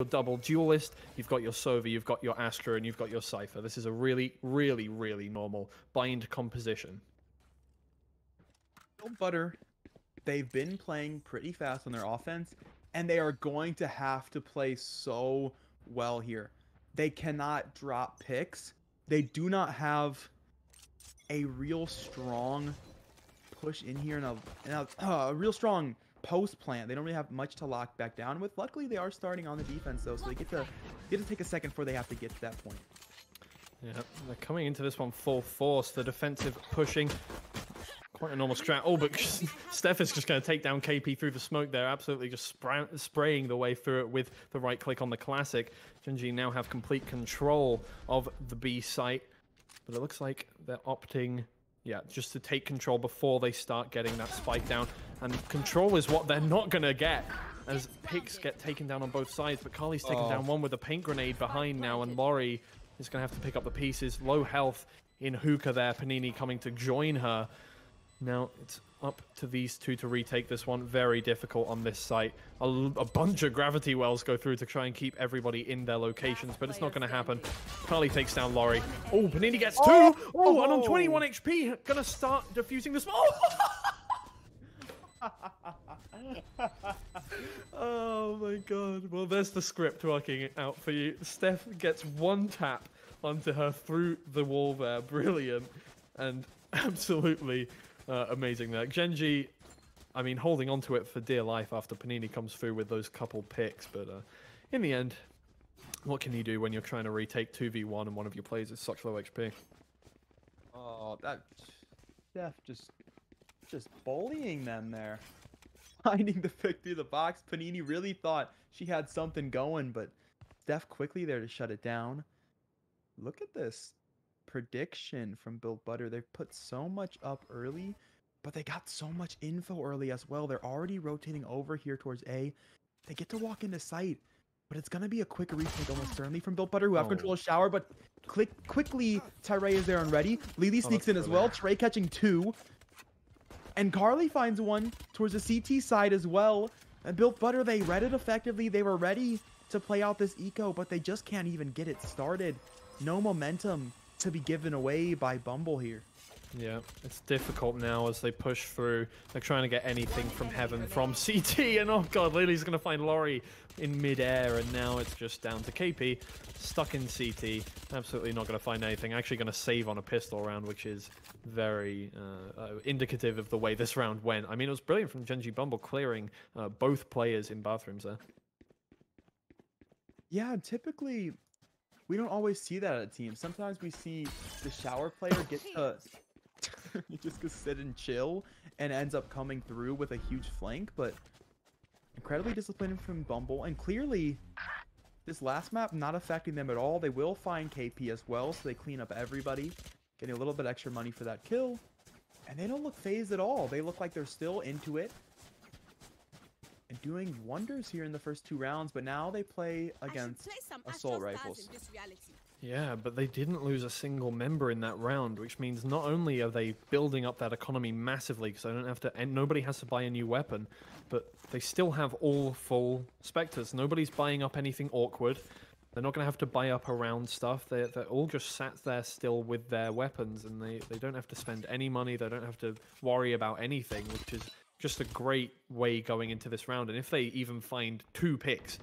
your double duelist, you've got your Sova, you've got your Astra, and you've got your Cypher. This is a really, really, really normal bind composition. Butter, they've been playing pretty fast on their offense, and they are going to have to play so well here. They cannot drop picks. They do not have a real strong push in here and a, and a, uh, a real strong post plant. They don't really have much to lock back down with. Luckily, they are starting on the defense though, so they get to get to take a second before they have to get to that point. Yeah, they're coming into this one full force. The defensive pushing. Quite a normal strat. Oh, but Steph is just going to take down KP through the smoke there. Absolutely just spray spraying the way through it with the right click on the classic. G now have complete control of the B site. But it looks like they're opting yeah, just to take control before they start getting that spike down. And control is what they're not going to get as picks get taken down on both sides. But Carly's taken oh. down one with a paint grenade behind now, and Laurie is going to have to pick up the pieces. Low health in Hookah there. Panini coming to join her. Now it's up to these two to retake this one. Very difficult on this site. A, a, bunch of gravity wells go through to try and keep everybody in their locations, but it's not going to happen. Carly takes down Laurie. Oh, Panini gets two. Oh, oh and on 21 HP, going to start defusing this. Oh! oh my god. Well, there's the script working out for you. Steph gets one tap onto her through the wall there. Brilliant. And absolutely uh, amazing there. Gen G, I mean, holding on to it for dear life after Panini comes through with those couple picks, but uh, in the end, what can you do when you're trying to retake 2v1 and one of your players is such low HP? Oh, that... Steph just... Just bullying them there. Finding the pick through the box. Panini really thought she had something going, but Steph quickly there to shut it down. Look at this prediction from Built Butter. They've put so much up early, but they got so much info early as well. They're already rotating over here towards A. They get to walk into sight, but it's going to be a quick retake almost certainly from Built Butter, who have oh. control of oh. Shower, but click quickly, Tyray is there and ready. Lily oh, sneaks oh, in as well. Trey catching two. And Carly finds one towards the CT side as well. And Built Butter, they read it effectively. They were ready to play out this eco, but they just can't even get it started. No momentum to be given away by Bumble here. Yeah, it's difficult now as they push through. They're trying to get anything from heaven from CT, and oh god, Lily's going to find Laurie in midair, and now it's just down to KP, stuck in CT. Absolutely not going to find anything. Actually going to save on a pistol round, which is very uh, uh, indicative of the way this round went. I mean, it was brilliant from Gen G Bumble clearing uh, both players in bathrooms there. Yeah, typically we don't always see that at a team. Sometimes we see the shower player get to he just goes sit and chill and ends up coming through with a huge flank, but incredibly disciplined from Bumble and clearly this last map not affecting them at all. They will find KP as well, so they clean up everybody, getting a little bit extra money for that kill. And they don't look phased at all. They look like they're still into it doing wonders here in the first two rounds, but now they play against assault rifles. Yeah, but they didn't lose a single member in that round, which means not only are they building up that economy massively, because I don't have to, and nobody has to buy a new weapon, but they still have all full specters. Nobody's buying up anything awkward. They're not going to have to buy up around stuff. They're, they're all just sat there still with their weapons, and they, they don't have to spend any money. They don't have to worry about anything, which is just a great way going into this round. And if they even find two picks,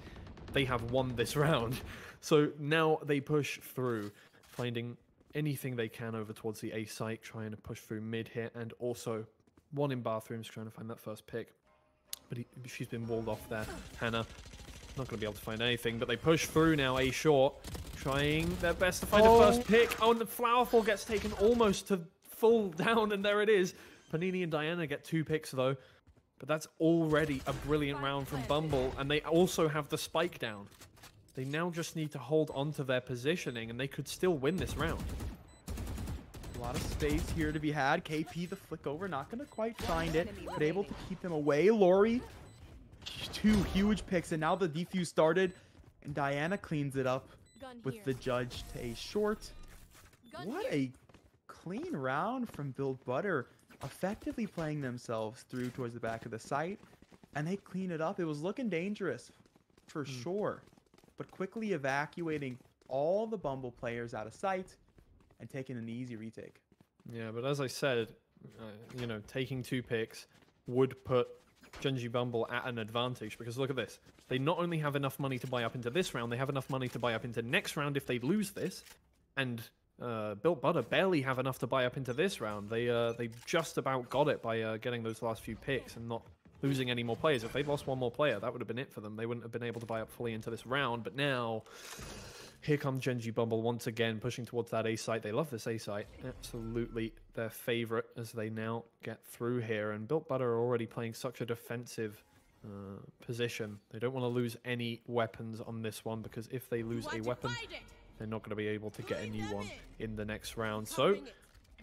they have won this round. So now they push through, finding anything they can over towards the A site, trying to push through mid here, and also one in bathrooms trying to find that first pick. But he, she's been walled off there. Hannah not going to be able to find anything, but they push through now, A short, trying their best to find oh. the first pick. Oh, and the flower fall gets taken almost to full down, and there it is. Panini and Diana get two picks though, but that's already a brilliant round from Bumble, and they also have the spike down. They now just need to hold on to their positioning, and they could still win this round. A lot of space here to be had. KP, the flick over, not going to quite find it, but able to keep them away. Laurie, two huge picks, and now the defuse started, and Diana cleans it up with the judge to a short. What a clean round from Built Butter effectively playing themselves through towards the back of the site, and they clean it up. It was looking dangerous, for mm. sure. but quickly evacuating all the Bumble players out of sight and taking an easy retake. Yeah, but as I said, uh, you know, taking two picks would put G Bumble at an advantage because look at this. They not only have enough money to buy up into this round, they have enough money to buy up into next round if they lose this, and uh, Built Butter barely have enough to buy up into this round. They uh, they just about got it by uh, getting those last few picks and not losing any more players. If they'd lost one more player, that would have been it for them. They wouldn't have been able to buy up fully into this round. But now, here comes Gen G Bumble once again, pushing towards that A site. They love this A site. Absolutely their favorite as they now get through here. And Built Butter are already playing such a defensive uh, position. They don't want to lose any weapons on this one because if they lose a weapon, they're not going to be able to get a new one in the next round. So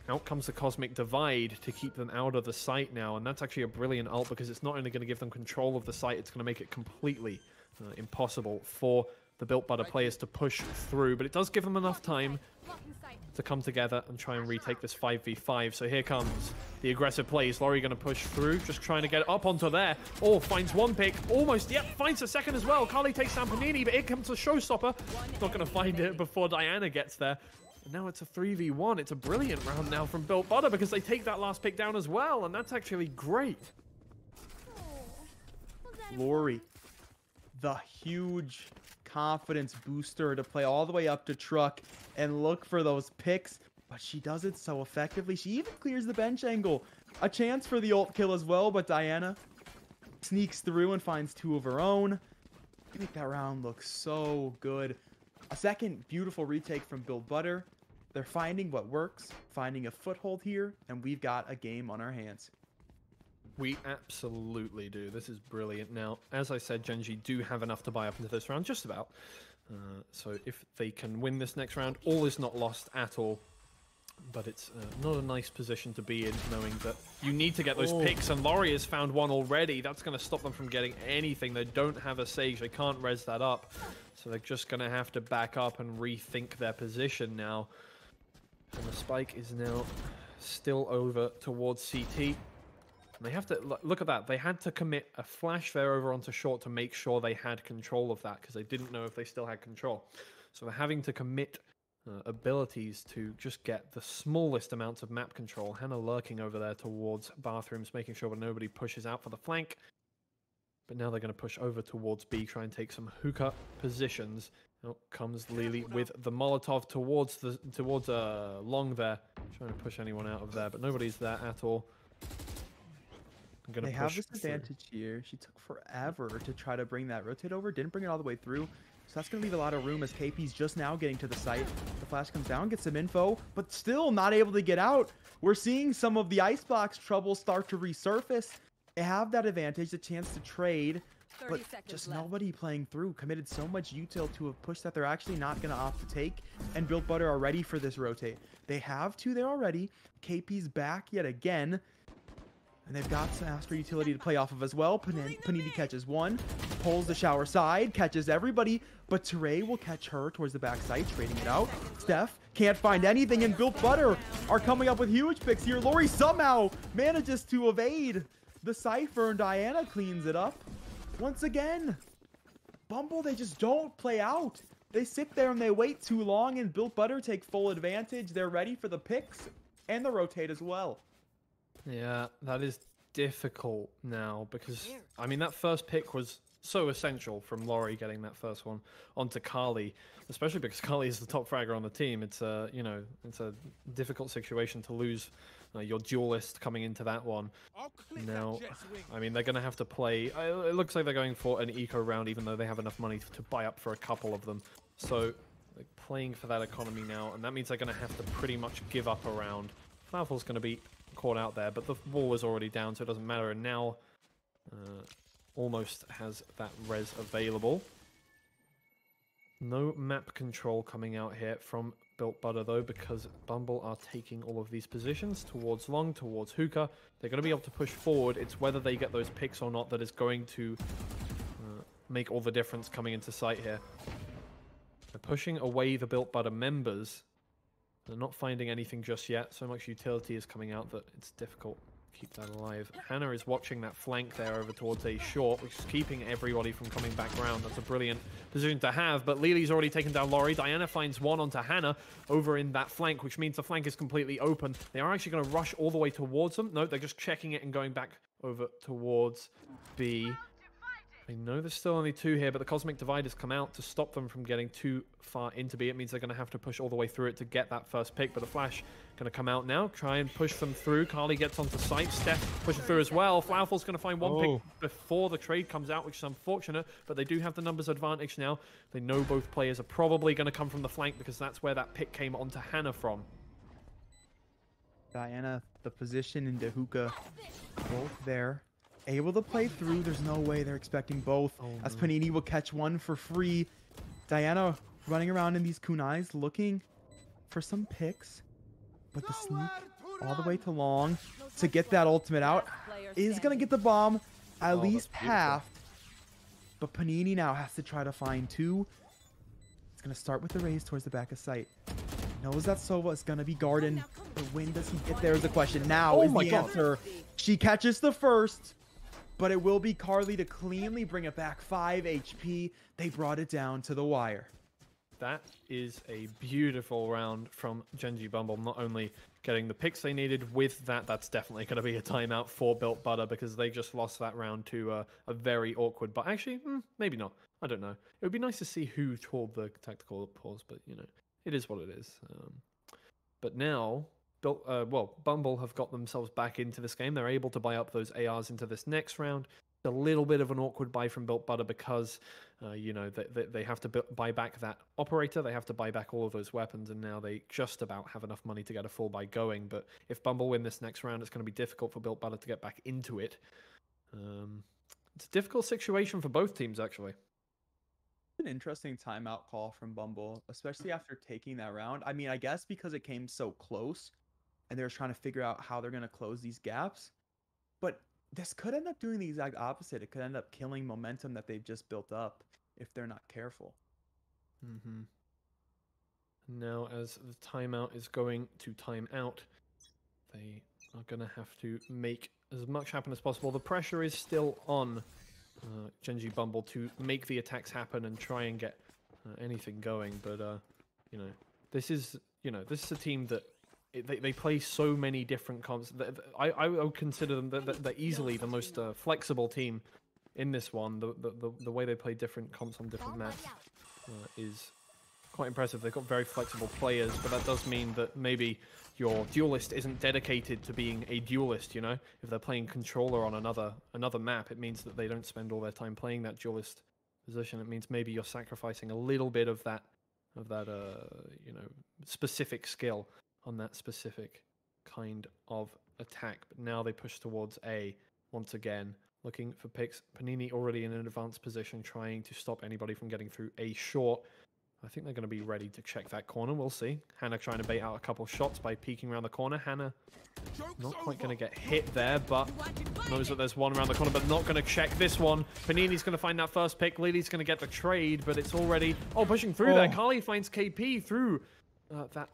out comes the Cosmic Divide to keep them out of the site now, and that's actually a brilliant ult because it's not only going to give them control of the site, it's going to make it completely uh, impossible for the Built Butter players to push through, but it does give them enough time to come together and try and retake this 5v5. So here comes the aggressive plays. Laurie going to push through, just trying to get up onto there. Oh, finds one pick. Almost, yep, finds a second as well. Carly takes down Panini, but here comes the showstopper. Not going to find it before Diana gets there. And now it's a 3v1. It's a brilliant round now from Built Butter because they take that last pick down as well, and that's actually great. Laurie, the huge confidence booster to play all the way up to truck and look for those picks, but she does it so effectively. She even clears the bench angle. A chance for the ult kill as well, but Diana sneaks through and finds two of her own. Make that round look so good. A second beautiful retake from Built Butter. They're finding what works, finding a foothold here, and we've got a game on our hands. We absolutely do. This is brilliant. Now, as I said, Gen G do have enough to buy up into this round, just about. Uh, so if they can win this next round, all is not lost at all. But it's uh, not a nice position to be in, knowing that you need to get those oh. picks, and Laurie has found one already. That's going to stop them from getting anything. They don't have a Sage. They can't res that up. So they're just going to have to back up and rethink their position now. And the spike is now still over towards CT. And they have to look at that. They had to commit a flash there over onto short to make sure they had control of that because they didn't know if they still had control. So they're having to commit uh, abilities to just get the smallest amounts of map control. Hannah lurking over there towards bathrooms, making sure that nobody pushes out for the flank. But now they're going to push over towards B, try and take some hookah positions. Out comes Lily with the Molotov towards the towards uh, long there, trying to push anyone out of there, but nobody's there at all. I'm gonna they have this advantage here. She took forever to try to bring that rotate over. Didn't bring it all the way through. So that's going to leave a lot of room as KP's just now getting to the site. The flash comes down, gets some info, but still not able to get out. We're seeing some of the icebox trouble start to resurface. They have that advantage, the chance to trade, but just left. nobody playing through. Committed so much util to have pushed that they're actually not going to opt to take. And Built Butter are ready for this rotate. They have two there already. KP's back yet again. And they've got some Astra utility to play off of as well. Panini catches one, pulls the shower side, catches everybody, but Teray will catch her towards the backside, trading it out. Steph can't find anything, and Built Butter are coming up with huge picks here. Laurie somehow manages to evade the Cypher, and Diana cleans it up. Once again, Bumble, they just don't play out. They sit there and they wait too long, and Built Butter take full advantage. They're ready for the picks and the rotate as well. Yeah, that is difficult now because I mean that first pick was so essential from Laurie getting that first one onto Carly, especially because Carly is the top fragger on the team. It's a you know it's a difficult situation to lose uh, your duelist coming into that one. Now, I mean they're going to have to play. Uh, it looks like they're going for an eco round, even though they have enough money to buy up for a couple of them. So playing for that economy now, and that means they're going to have to pretty much give up a round. Flowerful's going to be caught out there, but the wall was already down, so it doesn't matter. And now uh, almost has that res available. No map control coming out here from Built Butter, though, because Bumble are taking all of these positions towards Long, towards Hookah. They're going to be able to push forward. It's whether they get those picks or not that is going to uh, make all the difference coming into sight here. They're pushing away the Built Butter members they're not finding anything just yet. So much utility is coming out that it's difficult to keep that alive. Hannah is watching that flank there over towards a short, which is keeping everybody from coming back around. That's a brilliant position to have, but Lily's already taken down Laurie. Diana finds one onto Hannah over in that flank, which means the flank is completely open. They are actually going to rush all the way towards them. No, they're just checking it and going back over towards B. I know there's still only two here, but the Cosmic Divide has come out to stop them from getting too far into B. It means they're going to have to push all the way through it to get that first pick, but the Flash going to come out now, try and push them through. Carly gets onto site, Steph pushing through as well. Flowerful's going to find one Oh. pick before the trade comes out, which is unfortunate, but they do have the numbers advantage now. They know both players are probably going to come from the flank because that's where that pick came onto Hannah from. Diana, the position in hookah, both there. Able to play through. There's no way they're expecting both. Oh, as. Panini will catch one for free. Diana running around in these kunais looking for some picks. But the sneak all the way to long to get that ultimate out is going to get the bomb at Oh, least half. But Panini now has to try to find two. It's going to start with the Raze towards the back of sight. Knows that Sova is going to be Garden. But when does he get there is the question. Now Oh is the God. answer. She catches the first, but it will be Carly to cleanly bring it back 5 HP. They brought it down to the wire. That is a beautiful round from Gen G Bumble. Not only getting the picks they needed with that, that's definitely going to be a timeout for Built Butter because they just lost that round to uh, a very awkward. But actually, hmm, maybe not. I don't know. It would be nice to see who called the tactical pause, but you know, it is what it is. Um, but now, uh, well, Bumble have got themselves back into this game. They're able to buy up those ARs into this next round. It's a little bit of an awkward buy from Built Butter because uh, you know, they, they, have to buy back that operator, they have to buy back all of those weapons, and now they just about have enough money to get a full buy going. But if Bumble win this next round, it's going to be difficult for Built Butter to get back into it. Um, it's a difficult situation for both teams, actually. An interesting timeout call from Bumble, especially after taking that round. I mean, I guess because it came so close and they're trying to figure out how they're going to close these gaps. But this could end up doing the exact opposite. It could end up killing momentum that they've just built up if they're not careful. Mm-hmm. Now, as the timeout is going to time out, they are going to have to make as much happen as possible. The pressure is still on uh, Gen G Bumble to make the attacks happen and try and get uh, anything going. But uh, you know, this is you know this is a team that it, they they play so many different comps. I I would consider them they're easily the most uh, flexible team in this one. The, the the the way they play different comps on different maps uh, is quite impressive. They've got very flexible players, but that does mean that maybe your duelist isn't dedicated to being a duelist. You know, if they're playing controller on another another map, it means that they don't spend all their time playing that duelist position. It means maybe you're sacrificing a little bit of that of that uh you know specific skill on that specific kind of attack. But now they push towards A once again. Looking for picks. Panini already in an advanced position, trying to stop anybody from getting through A short. I think they're going to be ready to check that corner. We'll see. Hannah trying to bait out a couple shots by peeking around the corner. Hannah not quite going to get hit there, but knows that there's one around the corner, but not going to check this one. Panini's going to find that first pick. Lily's going to get the trade, but it's already oh pushing through there. Oh. Carly finds KP through uh, that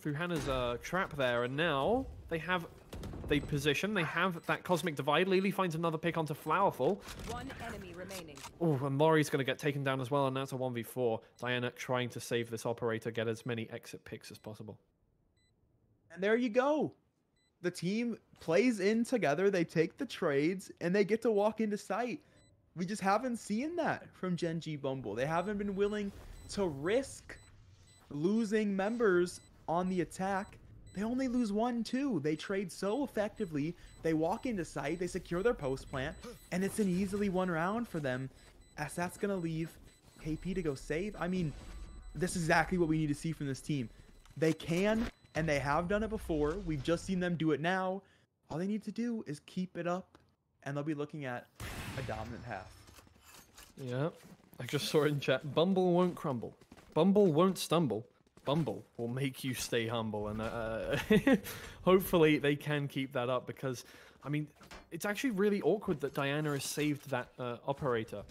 through Hannah's uh, trap there, and now they have they position. They have that cosmic divide. Lily finds another pick onto Flowerful. One enemy remaining. Oh, and Laurie's going to get taken down as well, and that's a 1v4. Diana trying to save this operator, get as many exit picks as possible. And there you go. The team plays in together, they take the trades, and they get to walk into sight. We just haven't seen that from Gen G Bumble. They haven't been willing to risk losing members on the attack. They only lose one, two. They trade so effectively. They walk into sight, they secure their post plant, and it's an easily one round for them. As that's going to leave KP to go save. I mean, this is exactly what we need to see from this team. They can, and they have done it before. We've just seen them do it now. All they need to do is keep it up, and they'll be looking at a dominant half. Yeah, I just saw it in chat. Bumble won't crumble. Bumble won't stumble. Bumble will make you stay humble, and uh, hopefully they can keep that up because, I mean, it's actually really awkward that Diana has saved that uh, operator.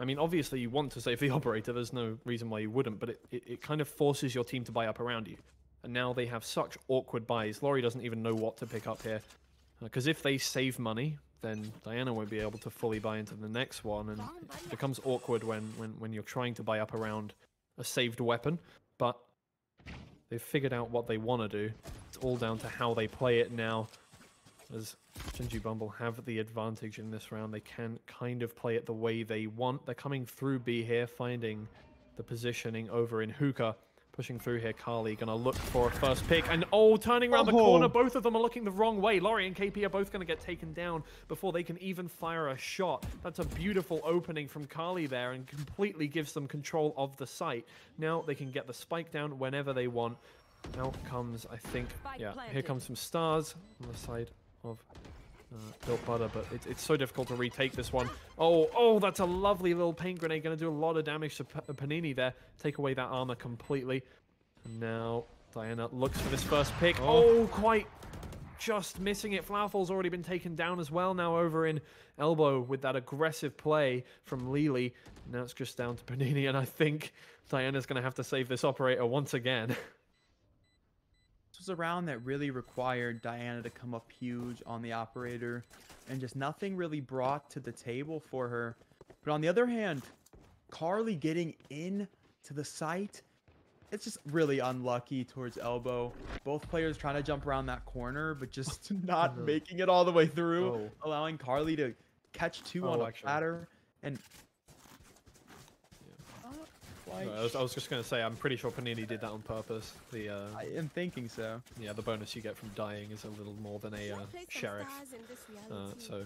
I mean, obviously you want to save the operator. There's no reason why you wouldn't, but it, it, it kind of forces your team to buy up around you. And now they have such awkward buys. Laurie doesn't even know what to pick up here. Because if they save money, then Diana won't be able to fully buy into the next one, and it becomes awkward when, when, when you're trying to buy up around a saved weapon. But they've figured out what they want to do. It's all down to how they play it now. As G Bumble have the advantage in this round, they can kind of play it the way they want. They're coming through B here, finding the positioning over in Hookah. Pushing through here, Carly gonna look for a first pick, and oh, turning around the corner, Oh. both of them are looking the wrong way. Laurie and KP are both gonna get taken down before they can even fire a shot. That's a beautiful opening from Carly there, and completely gives them control of the site. Now they can get the spike down whenever they want. Now comes, I think, Spike yeah, here comes some stars on the side of Built Butter, but it, it's so difficult to retake this one. Oh, oh, that's a lovely little paint grenade. Going to do a lot of damage to P- uh, Panini there. Take away that armor completely. And now Diana looks for this first pick. Oh, oh quite just missing it. Flowerfall's already been taken down as well now over in Elbow with that aggressive play from Lily. Now it's just down to Panini, and I think Diana's going to have to save this operator once again. Was a round that really required Diana to come up huge on the operator, and just nothing really brought to the table for her. But on the other hand, Carly getting in to the site, it's just really unlucky towards elbow. Both players trying to jump around that corner, but just not making it all the way through, Oh. allowing Carly to catch two on Oh, a actually. platter. And like, I, was, I was just going to say, I'm pretty sure Panini did that on purpose. The uh, I am thinking so. yeah, the bonus you get from dying is a little more than a uh, sheriff. Uh, so,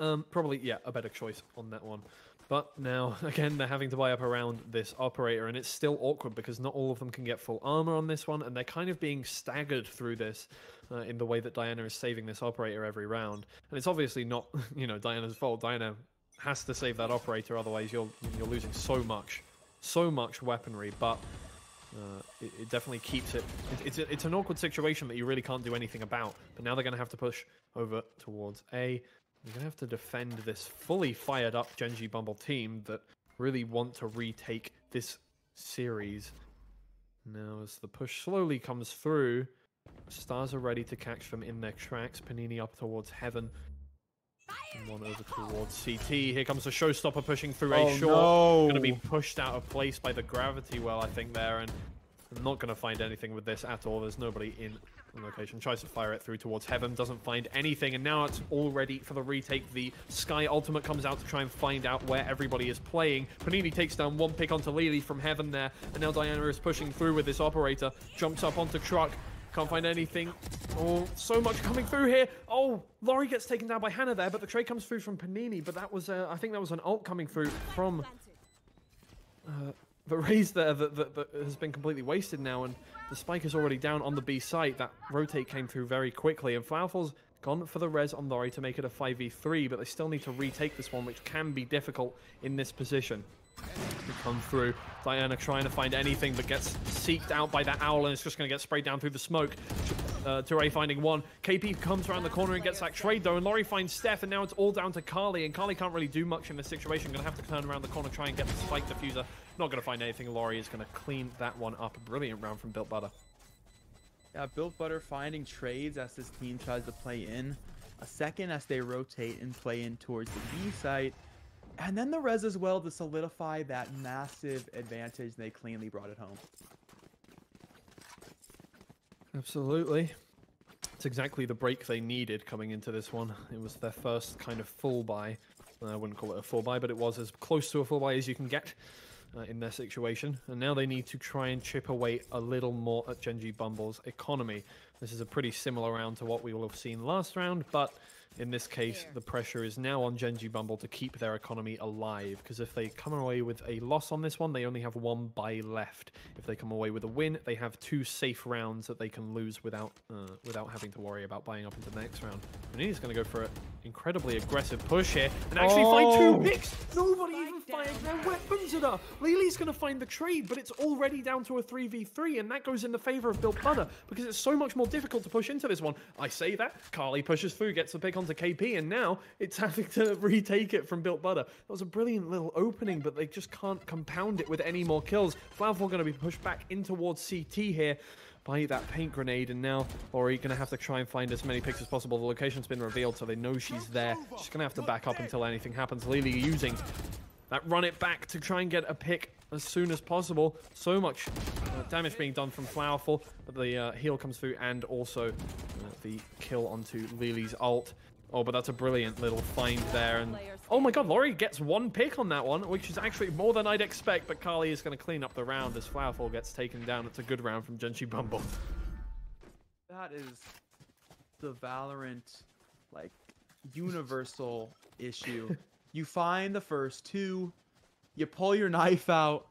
um, probably yeah, a better choice on that one. But now again, they're having to buy up around this operator, and it's still awkward because not all of them can get full armor on this one, and they're kind of being staggered through this uh, in the way that Diana is saving this operator every round. And it's obviously not you know Diana's fault. Diana has to save that operator, otherwise you're you're losing so much, so much weaponry. But uh, it, it definitely keeps it. it it's it's an awkward situation that you really can't do anything about. But now they're going to have to push over towards A. They're going to have to defend this fully fired up Gen G Bumble team that really want to retake this series. Now, as the push slowly comes through, stars are ready to catch them in their tracks. Panini up towards heaven. And one over towards CT. Here comes the showstopper pushing through a Oh, short. no. Going to be pushed out of place by the gravity well, I think, there. And I'm not going to find anything with this at all. There's nobody in the location. Tries to fire it through towards heaven. Doesn't find anything. And now it's all ready for the retake. The Skye Ultimate comes out to try and find out where everybody is playing. Panini takes down one pick onto Lily from heaven there. And now Diana is pushing through with this operator. Jumps up onto truck. Can't find anything. Oh, so much coming through here. Oh, Laurie gets taken down by Hannah there, but the trade comes through from Panini. But that was, uh, I think that was an ult coming through from uh, the Raze there that, that, that has been completely wasted now, and the spike is already down on the B site. That rotate came through very quickly, and Flowerfall's gone for the res on Laurie to make it a 5v3, but they still need to retake this one, which can be difficult in this position. Come through. Diana trying to find anything, but gets seeked out by that owl, and it's just going to get sprayed down through the smoke. Uh, Teray finding one. KP comes around the corner and gets that trade, though, and Laurie finds Steph, and now it's all down to Carly, and Carly can't really do much in this situation. Going to have to turn around the corner, try and get the spike diffuser. Not going to find anything. Laurie is going to clean that one up. A brilliant round from Built Butter. Yeah, Built Butter finding trades as this team tries to play in. A second as they rotate and play in towards the B site. And then the res as well to solidify that massive advantage. They cleanly brought it home. Absolutely. It's exactly the break they needed coming into this one. It was their first kind of full buy. I wouldn't call it a full buy, but it was as close to a full buy as you can get uh, in their situation. And now they need to try and chip away a little more at Gen G Bumble's economy. This is a pretty similar round to what we will have seen last round, but in this case, the pressure is now on Gen G Bumble to keep their economy alive. Because if they come away with a loss on this one, they only have one buy left. If they come away with a win, they have two safe rounds that they can lose without uh, without having to worry about buying up into the next round. Panini's going to go for an incredibly aggressive push here and actually find Oh. two picks. Nobody even fired their weapons at her. Lily's going to find the trade, but it's already down to a 3v3, and that goes in the favor of Built Butter because it's so much more difficult to push into this one. I say that. Carly pushes through, gets the pick onto KP, and now it's having to retake it from Built Butter. That was a brilliant little opening, but they just can't compound it with any more kills. Flowerfall going to be pushed back in towards CT here. by that paint grenade, and now Ori going to have to try and find as many picks as possible. The location's been revealed, so they know she's there. She's going to have to back up until anything happens. Lily using that run it back to try and get a pick as soon as possible. So much uh, damage being done from Flowerful, but the uh, heal comes through, and also uh, the kill onto Lily's ult. Oh, but that's a brilliant little find there. And oh my god, Laurie gets one pick on that one, which is actually more than I'd expect. But Carly is going to clean up the round as Flowerful gets taken down. It's a good round from Gen G Bumble. That is the Valorant, like, universal issue. You find the first two, you pull your knife out,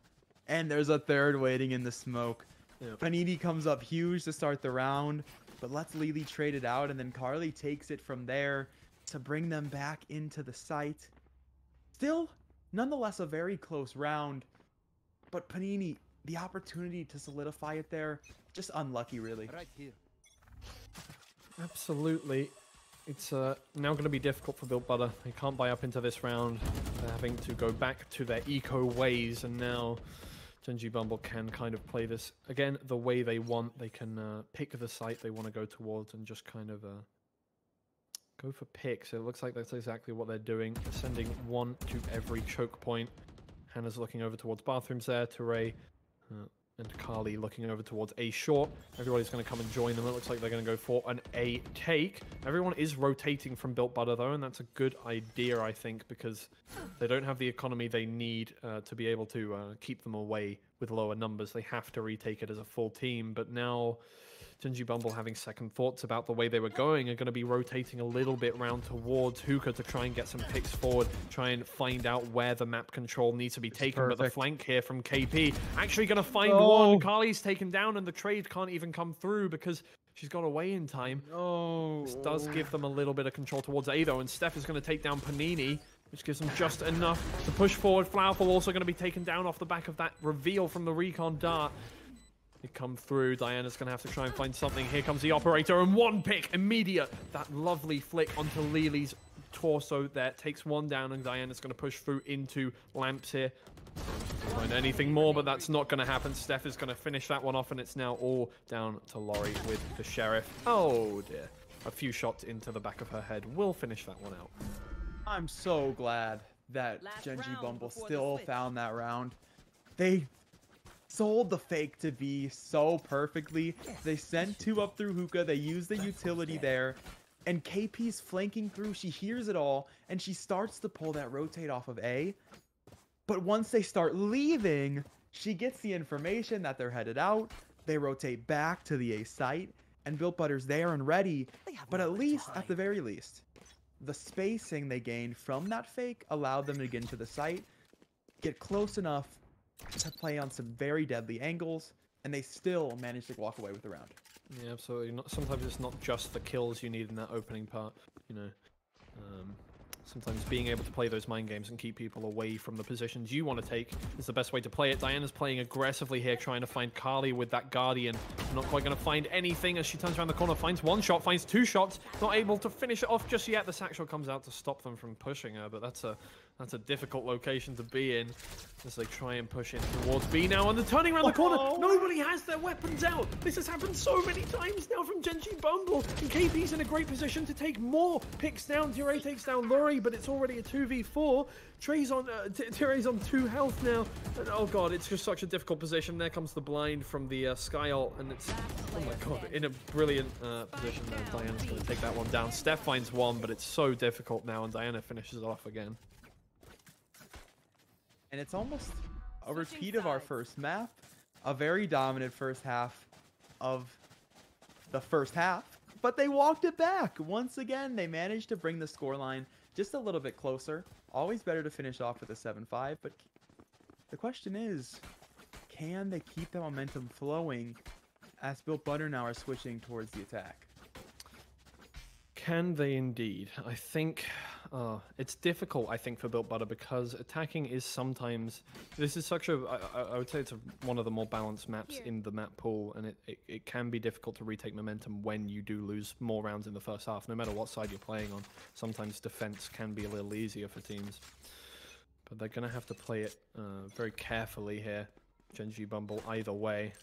and there's a third waiting in the smoke. Yep. Panini comes up huge to start the round but lets Lily trade it out, and then Carly takes it from there to bring them back into the site. Still, nonetheless, a very close round, but Panini, the opportunity to solidify it there, just unlucky, really. Right here. Absolutely. It's uh, now going to be difficult for Built Butter. They can't buy up into this round. They're having to go back to their eco ways, and now G Bumble can kind of play this again the way they want. They can uh, pick the site they want to go towards and just kind of uh, go for picks. It looks like that's exactly what they're doing. Sending one to every choke point. Hannah's looking over towards bathrooms there. Teray uh, and Carly looking over towards A short. Everybody's going to come and join them. It looks like they're going to go for an A take. Everyone is rotating from Built Butter though, and that's a good idea, I think, because they don't have the economy they need uh, to be able to uh, keep them away with lower numbers. They have to retake it as a full team, but now G Bumble having second thoughts about the way they were going are going to be rotating a little bit round towards Hookah to try and get some picks forward, try and find out where the map control needs to be taken. But the flank here from KP actually going to find Oh. one. Carly's taken down and the trade can't even come through because she's got away in time. Oh, This does give them a little bit of control towards A though, and Steph is going to take down Panini, which gives them just enough to push forward. Flowerful also going to be taken down off the back of that reveal from the recon dart. They come through. Diana's going to have to try and find something. Here comes the operator, and one pick, immediate. That lovely flick onto Lily's torso there takes one down, and Diana's going to push through into lamps here. Find anything more, but that's not going to happen. Steph is going to finish that one off, and it's now all down to Laurie with the sheriff. Oh dear. A few shots into the back of her head will finish that one out. I'm so glad that Last Gen G round Bumble still found that round. They sold the fake to V so perfectly. They sent two up through hookah. They used the utility there. And KP's flanking through. She hears it all. And she starts to pull that rotate off of A. But once they start leaving, she gets the information that they're headed out. They rotate back to the A site. And Built Butter's there and ready. But at least, at the very least, the spacing they gained from that fake allowed them to get into the site, get close enough to play on some very deadly angles, and they still manage to walk away with the round. Yeah, absolutely. Not, sometimes it's not just the kills you need in that opening part. You know, um, sometimes being able to play those mind games and keep people away from the positions you want to take is the best way to play it. Diana's playing aggressively here, trying to find Carly with that Guardian. Not quite going to find anything as she turns around the corner, finds one shot, finds two shots, not able to finish it off just yet. The satchel comes out to stop them from pushing her, but that's a that's a difficult location to be in as they try and push in towards B now. And they're turning around the corner. Oh. Nobody has their weapons out. This has happened so many times now from Gen G Bumble. And KP's in a great position to take more picks down. Tiray takes down Laurie, but it's already a 2v4. Trey's on, uh, on 2 health now. And oh god, it's just such a difficult position. There comes the blind from the uh, Skye ult, and it's, oh my god, in a brilliant uh, position there. Diana's going to take that one down. Steph finds one, but it's so difficult now, and Diana finishes it off again. And it's almost a repeat of our first map, a very dominant first half of the first half, but they walked it back. Once again, they managed to bring the scoreline just a little bit closer. Always better to finish off with a 7-5, but the question is, can they keep the momentum flowing as Built Butter now are switching towards the attack? Can they indeed? I think uh, it's difficult. I think for Built Butter because attacking is sometimes. This is such a. I, I- would say it's a, one of the more balanced maps Here. in the map pool, and it, it, it can be difficult to retake momentum when you do lose more rounds in the first half, no matter what side you're playing on. Sometimes defense can be a little easier for teams, but they're gonna have to play it uh, very carefully here. Gen G Bumble either way.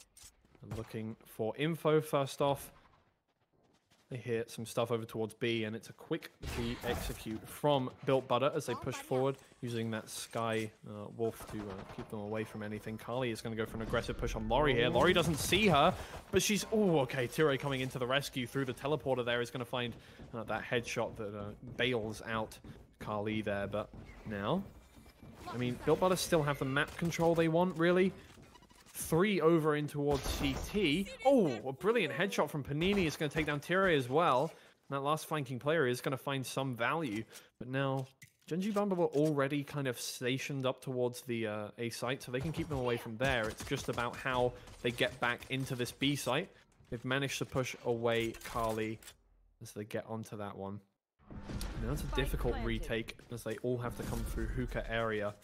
Looking for info first off. Hear some stuff over towards B, and it's a quick B execute from Built Butter as they push forward, using that Skye uh, Wolf to uh, keep them away from anything. Carly is going to go for an aggressive push on Laurie here. Laurie doesn't see her, but she's... Oh, okay. Tire coming into the rescue through the teleporter there is going to find uh, that headshot that uh, bails out Carly there. But now, I mean, Built Butter still have the map control they want, really three over in towards CT. Oh, a brilliant headshot from Panini is going to take down Terry as well. And that last flanking player is going to find some value. But now, Gen G Bumble are already kind of stationed up towards the uh, A site, so they can keep them away from there. It's just about how they get back into this B site. They've managed to push away Kali as they get onto that one. Now it's a difficult retake as they all have to come through hookah area.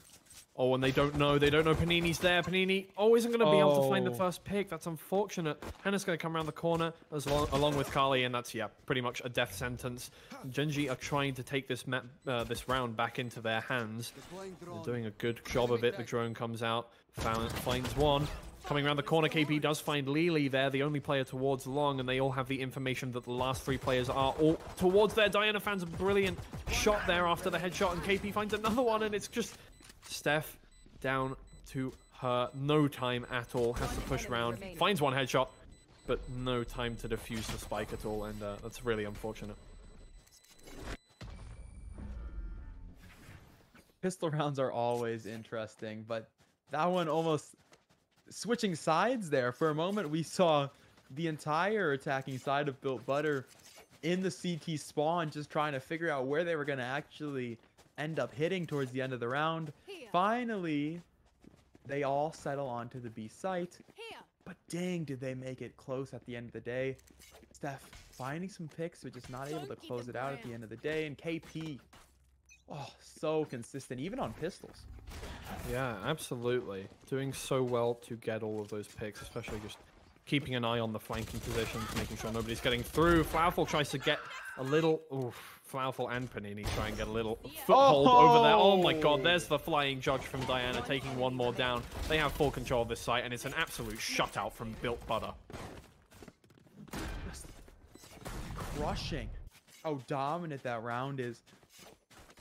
Oh, and they don't know. They don't know Panini's there. Panini, oh, isn't going to be oh. able to find the oh. first pick. That's unfortunate. Hannah's going to come around the corner as long, along with Kali, and that's, yeah, pretty much a death sentence. Gen G are trying to take this map, uh, this round back into their hands. They're doing a good job of it. The drone comes out, found, finds one. Coming around the corner, KP does find Lily there, the only player towards Long, and they all have the information that the last three players are all towards there. Diana finds a brilliant shot there after the headshot, and KP finds another one, and it's just Steph down to her. No time at all. Has to push around. Finds one headshot, but no time to defuse the spike at all, and uh, that's really unfortunate. Pistol rounds are always interesting, but that one almost switching sides there. For a moment, we saw the entire attacking side of Built Butter in the CT spawn, just trying to figure out where they were going to actually end up hitting towards the end of the round. Finally, they all settle onto the B site. But dang, did they make it close at the end of the day. Steph finding some picks, but just not able to close it out at the end of the day. And KP, oh, so consistent, even on pistols. Yeah, absolutely. Doing so well to get all of those picks, especially just keeping an eye on the flanking positions, making sure nobody's getting through. Flowerful tries to get a little... Oof, Flowerful and Panini try and get a little foothold oh! over there. Oh my god, there's the flying judge from Diana taking one more down. They have full control of this site, and it's an absolute shutout from Built Butter. Crushing how dominant that round is.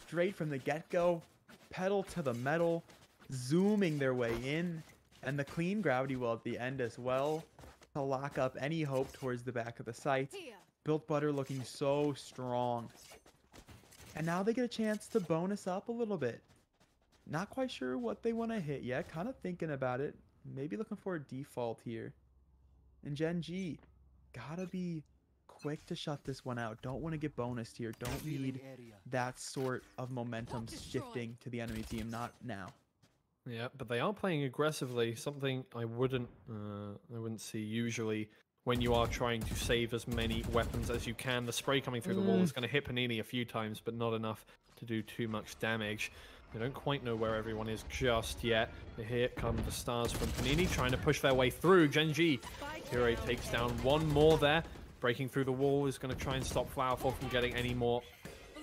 Straight from the get-go, pedal to the metal, zooming their way in, and the clean gravity well at the end as well to lock up any hope towards the back of the site. Built Butter looking so strong. And now they get a chance to bonus up a little bit. Not quite sure what they want to hit yet. Kind of thinking about it. Maybe looking for a default here. And Gen G, gotta be quick to shut this one out. Don't want to get bonused here. Don't need that sort of momentum shifting to the enemy team. Not now. Yeah, but they are playing aggressively. Something I wouldn't, uh, I wouldn't see usually when you are trying to save as many weapons as you can. The spray coming through mm. the wall is mm. going to hit Panini a few times, but not enough to do too much damage. They don't quite know where everyone is just yet. Here come the stars from Panini trying to push their way through. Gen G, Hero takes down one more there. Breaking through the wall is going to try and stop Flowerful from getting any more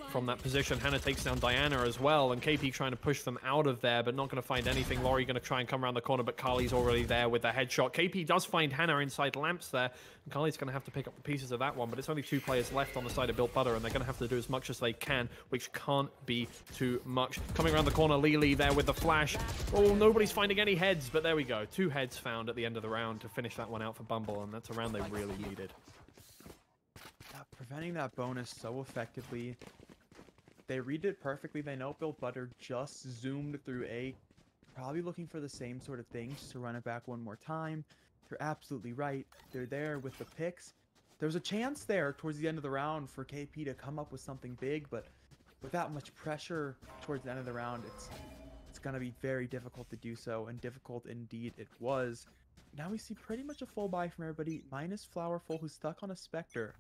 from that position. Hannah takes down Diana as well, and KP trying to push them out of there, but not going to find anything. Laurie going to try and come around the corner, but Carly's already there with the headshot. KP does find Hannah inside lamps there, and Carly's going to have to pick up the pieces of that one, but it's only two players left on the side of Built Butter, and they're going to have to do as much as they can, which can't be too much. Coming around the corner, Lily there with the flash. Oh, nobody's finding any heads, but there we go. Two heads found at the end of the round to finish that one out for Bumble, and that's a round they really needed. preventing that bonus so effectively they read it perfectly. They know Built Butter just zoomed through A. Probably looking for the same sort of thing, just to run it back one more time. They're absolutely right. They're there with the picks. There was a chance there towards the end of the round for KP to come up with something big, but with that much pressure towards the end of the round, it's it's going to be very difficult to do so, and difficult indeed it was. Now we see pretty much a full buy from everybody, minus Flowerful, who's stuck on a Spectre.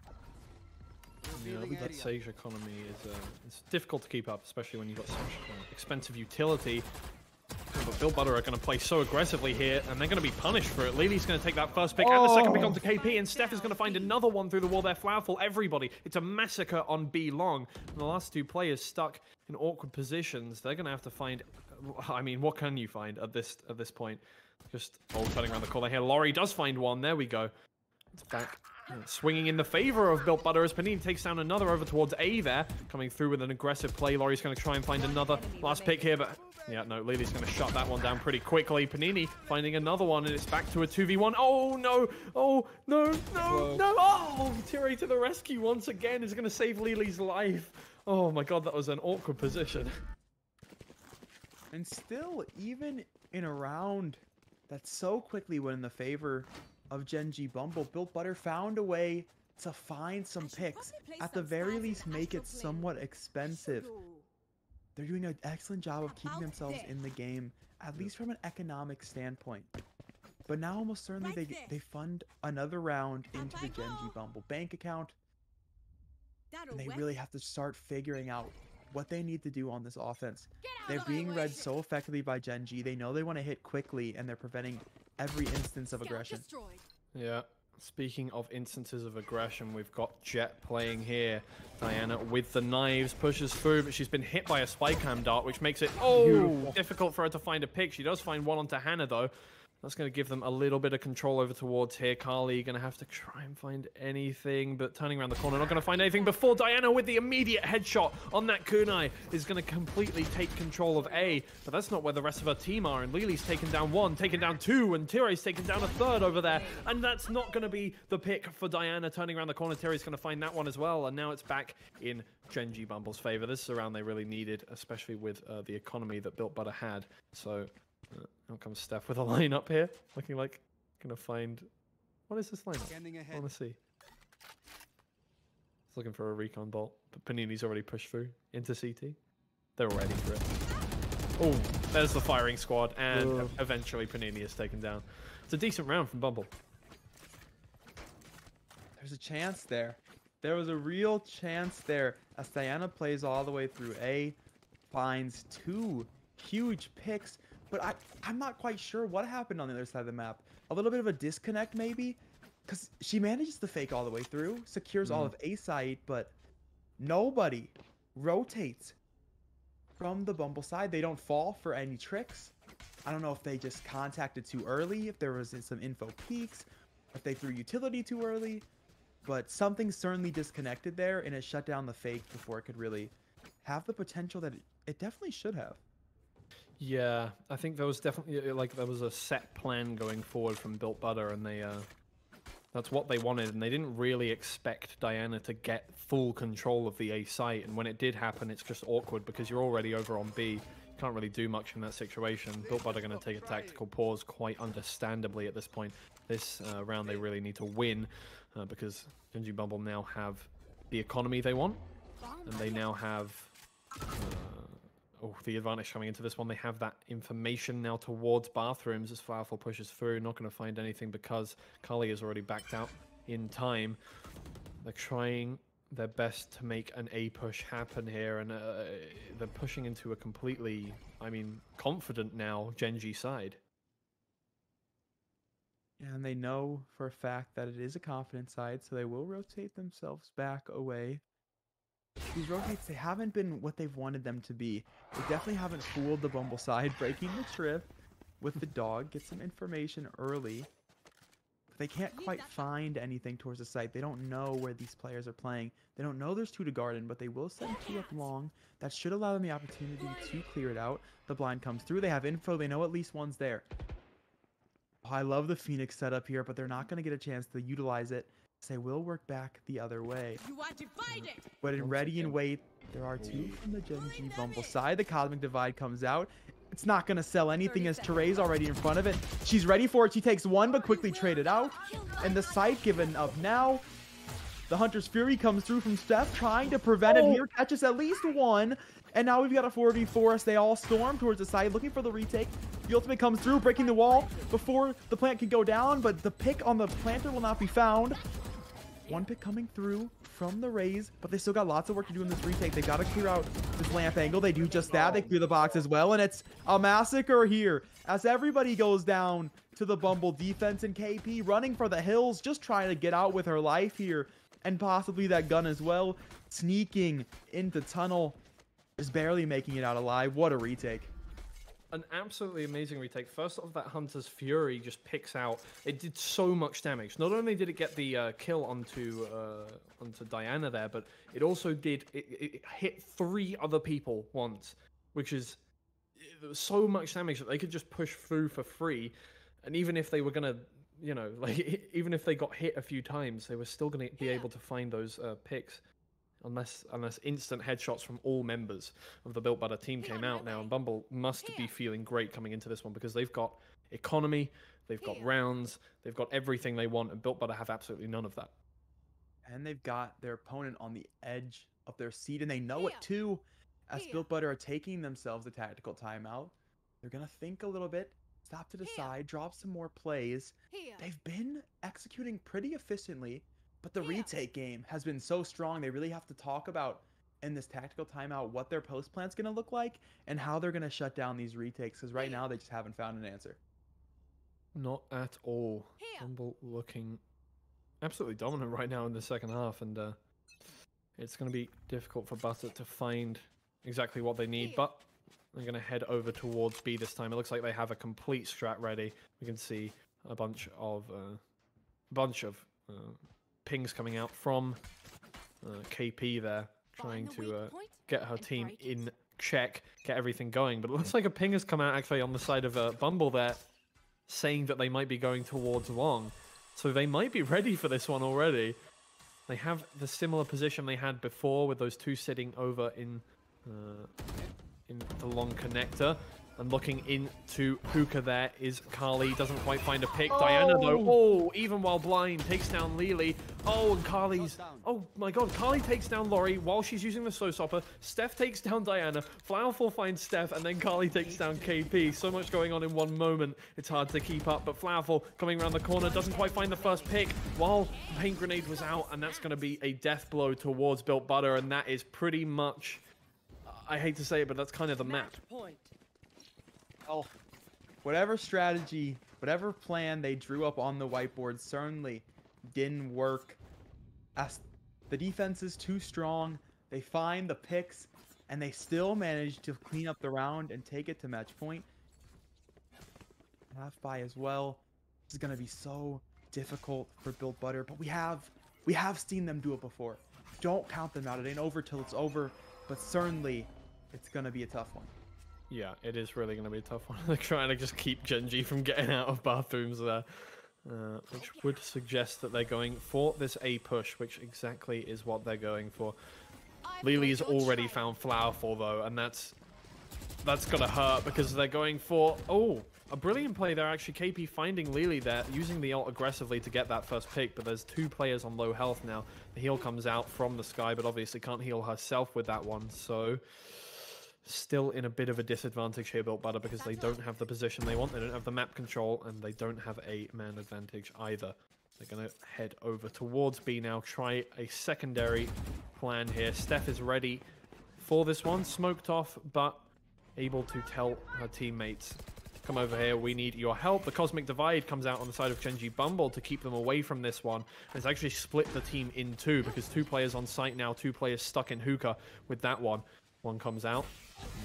Yeah, that Sage economy is uh, it's difficult to keep up, especially when you've got such uh, expensive utility. But Built Butter are going to play so aggressively here, and they're going to be punished for it. Lily's going to take that first pick oh. and the second pick onto KP, and Steph is going to find another one through the wall there. Flowerful, everybody. It's a massacre on B long. And the last two players stuck in awkward positions. They're going to have to find... I mean, what can you find at this at this point? Just oh, turning around the corner here. Laurie does find one. There we go. It's back. Swinging in the favor of Built Butter as Panini takes down another over towards A there. Coming through with an aggressive play. Laurie's going to try and find another last pick here, but yeah, no, Lily's going to shut that one down pretty quickly. Panini finding another one, and it's back to a 2v1. Oh, no. Oh, no, no, Whoa. no. Oh, Tiri to the rescue once again is going to save Lily's life. Oh, my God, that was an awkward position. And still, even in a round that so quickly went in the favor of Gen G Bumble, Built Butter found a way to find some picks. At the very least, make it somewhat expensive. They're doing an excellent job of keeping themselves in the game, at least from an economic standpoint. But now, almost certainly, they they fund another round into the Gen G. Bumble bank account, and they really have to start figuring out what they need to do on this offense. They're being read so effectively by Gen G. They know they want to hit quickly, and they're preventing every instance of aggression. Yeah. Speaking of instances of aggression, we've got Jett playing here. Diana with the knives pushes through, but she's been hit by a spy cam dart, which makes it oh Beautiful. difficult for her to find a pick. She does find one onto Hannah though. That's going to give them a little bit of control over towards here. Carly going to have to try and find anything, but turning around the corner, not going to find anything before Diana with the immediate headshot on that kunai is going to completely take control of A. But that's not where the rest of her team are. And Lily's taken down one, taken down two, and Tire's taken down a third over there. And that's not going to be the pick for Diana turning around the corner. Tire's going to find that one as well. And now it's back in Gen G Bumble's favor. This is a round they really needed, especially with uh, the economy that Built Butter had. So uh, out comes Steph with a line up here, looking like gonna find. What is this line? Scanning I want to see. It's looking for a recon bolt, but Panini's already pushed through into CT. They're ready for it. Oh, there's the firing squad, and Ugh. eventually Panini is taken down. It's a decent round from Bumble. There's a chance there. There was a real chance there as Diana plays all the way through A, finds two huge picks, but I, I'm not quite sure what happened on the other side of the map. A little bit of a disconnect maybe, because she manages to fake all the way through, secures all Mhm. of A site, but nobody rotates from the Bumble side. They don't fall for any tricks. I don't know if they just contacted too early, if there was some info peaks, if they threw utility too early, but something certainly disconnected there and it shut down the fake before it could really have the potential that it, it definitely should have. Yeah, I think there was definitely like there was a set plan going forward from Built Butter, and they uh, that's what they wanted, and they didn't really expect Diana to get full control of the A site. And when it did happen, it's just awkward because you're already over on B. You can't really do much in that situation. Built Butter going to take a tactical pause quite understandably at this point. This uh, round they really need to win uh, because Gen G Bumble now have the economy they want, and they now have. Uh, oh, the advantage coming into this one. They have that information now towards bathrooms as Firefall pushes through. Not going to find anything because Kali is already backed out in time. They're trying their best to make an A push happen here, and uh, they're pushing into a completely, I mean, confident now Gen G side. And they know for a fact that it is a confident side, so they will rotate themselves back away. These rotates, they haven't been what they've wanted them to be. They definitely haven't fooled the Bumble side, breaking the trip with the dog, get some information early. But they can't quite find anything towards the site. They don't know where these players are playing. They don't know there's two to garden, but they will send two up long. That should allow them the opportunity to clear it out. The blind comes through. They have info. They know at least one's there. Oh, I love the Phoenix setup here, but they're not going to get a chance to utilize it. So they will work back the other way. You want to fight it? But in ready and wait, there are two from the Gen G Bumble side. The Cosmic Divide comes out. It's not going to sell anything as Therese already in front of it. She's ready for it. She takes one, but quickly traded out. And the site given up now. The Hunter's Fury comes through from Steph, trying to prevent it Oh. here. Catches at least one. And now we've got a 4v4 as they all storm towards the side, looking for the retake. The ultimate comes through, breaking the wall before the plant can go down, but the pick on the planter will not be found. One pick coming through from the Raze, but they still got lots of work to do in this retake. They got to clear out this lamp angle. They do just that. They clear the box as well, and it's a massacre here as everybody goes down to the Bumble defense and KP running for the hills, just trying to get out with her life here, and possibly that gun as well. Sneaking into tunnel, just barely making it out alive. What a retake. An absolutely amazing retake. First off, that Hunter's Fury just picks out. It did so much damage. Not only did it get the uh, kill onto uh, onto Diana there, but it also did it, it hit three other people once, which is there was so much damage that they could just push through for free. And even if they were gonna, you know, like even if they got hit a few times, they were still gonna be able to find those uh, picks unless unless instant headshots from all members of the Built Butter team came out now, and Bumble must be feeling great coming into this one because they've got economy, they've got rounds, they've got everything they want, and Built Butter have absolutely none of that. And they've got their opponent on the edge of their seat, and they know it too. As Here. Built Butter are taking themselves a tactical timeout, they're gonna think a little bit, stop to decide, Here. drop some more plays. Here. They've been executing pretty efficiently, but the Yeah. retake game has been so strong. They really have to talk about in this tactical timeout what their post plan's going to look like and how they're going to shut down these retakes because right now they just haven't found an answer. Not at all. Here. Bumble looking absolutely dominant right now in the second half, and uh, it's going to be difficult for Butter to find exactly what they need. Here. But they're going to head over towards B this time. It looks like they have a complete strat ready. We can see a bunch of uh, bunch of uh, pings coming out from uh, KP there, trying to uh, get her team in check, get everything going. But it looks like a ping has come out actually on the side of uh, Bumble there, saying that they might be going towards Long. So they might be ready for this one already. They have the similar position they had before with those two sitting over in uh, in the long connector. And looking into Hookah there is Carly. Doesn't quite find a pick. Oh! Diana, though, oh, even while blind, takes down Lily. Oh, and Carly's. Oh my god, Carly takes down Laurie while she's using the slow stopper. Steph takes down Diana. Flowerful finds Steph, and then Carly takes down KP. So much going on in one moment. It's hard to keep up, but Flowerful coming around the corner doesn't quite find the first pick while the paint grenade was out, and that's going to be a death blow towards Built Butter, and that is pretty much. I hate to say it, but that's kind of the map. Match point. Well, whatever strategy, whatever plan they drew up on the whiteboard certainly didn't work. As the defense is too strong, they find the picks, and they still manage to clean up the round and take it to match point. Half by as well. This is gonna be so difficult for Built Butter, but we have we have seen them do it before. Don't count them out. It ain't over till it's over, but certainly it's gonna be a tough one. Yeah, it is really going to be a tough one. They're trying to just keep Gen G from getting out of bathrooms there, uh, which would suggest that they're going for this A push, which exactly is what they're going for. Lily's already found Flowerful though, and that's that's gonna hurt because they're going for oh a brilliant play there. Actually, KP finding Lily there, using the ult aggressively to get that first pick. But there's two players on low health now. The heal comes out from the Skye, but obviously can't heal herself with that one. So still in a bit of a disadvantage here, Built Butter, because they don't have the position they want. They don't have the map control, and they don't have a man advantage either. They're going to head over towards B now, try a secondary plan here. Steph is ready for this one, smoked off, but able to tell her teammates, come over here, we need your help. The Cosmic Divide comes out on the side of Gen G Bumble to keep them away from this one. It's actually split the team in two, because two players on site now, two players stuck in hookah with that one. One comes out.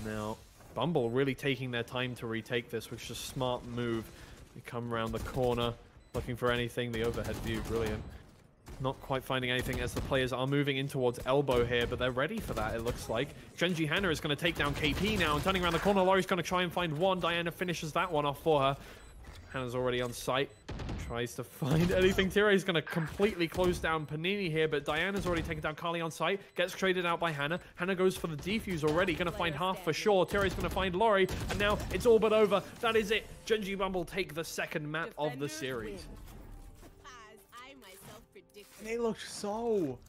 Now, Bumble really taking their time to retake this, which is a smart move. They come around the corner, looking for anything. The overhead view, brilliant. Not quite finding anything as the players are moving in towards elbow here, but they're ready for that, it looks like. Gen G Hannah is going to take down KP now, and turning around the corner, Laurie's going to try and find one. Diana finishes that one off for her. Hannah's already on site. Tries to find anything. Tire's going to completely close down Panini here, but Diana's already taken down Carly on site. Gets traded out by Hannah. Hannah goes for the defuse already. Going to find half for sure. Tire's going to find Laurie, and now it's all but over. That is it. Gen G Bumble take the second map of the series. win. As I myself predicted. They looked so